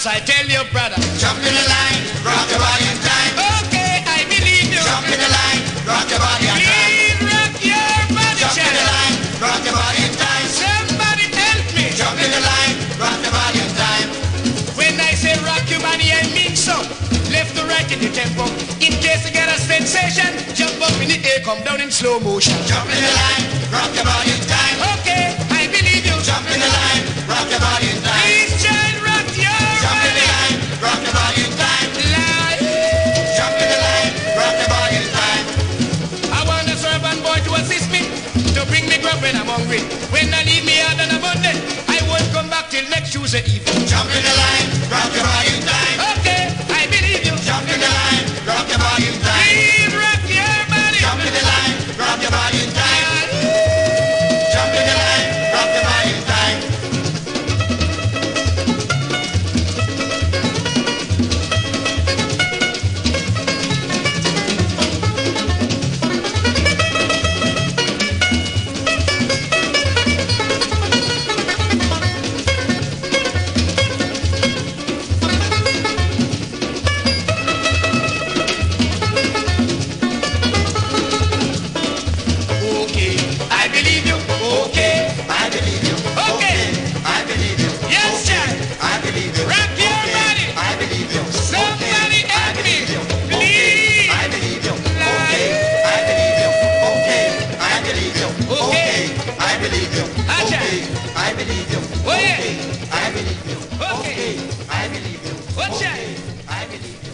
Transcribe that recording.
dance, I tell you, brother. Jump in the line, rock your body in time. Okay, I believe you. Jump in the line, rock your body in time. Please rock your body, Jump in the line, rock your body in time. Somebody help me. Jump in the line, rock your body in time. When I say rock your body, I mean so. Left to right in the tempo. In case you get a sensation, jump up in the air, come down in slow motion. Jump in the line, rock your body in time. Bring me grub when I'm hungry. When I leave me out and abundant, I won't come back till next Tuesday evening. Jump in the line, believe you. Okay, I believe you. Okay, I believe you. Yes, Jack. I believe you. Okay. I believe you. Somebody okay, help me. Please. I believe you. Okay, I believe you. Okay, I believe you. Okay, I believe you. Okay, I believe you. Okay, I believe you. Okay, I believe you. Okay, I believe you.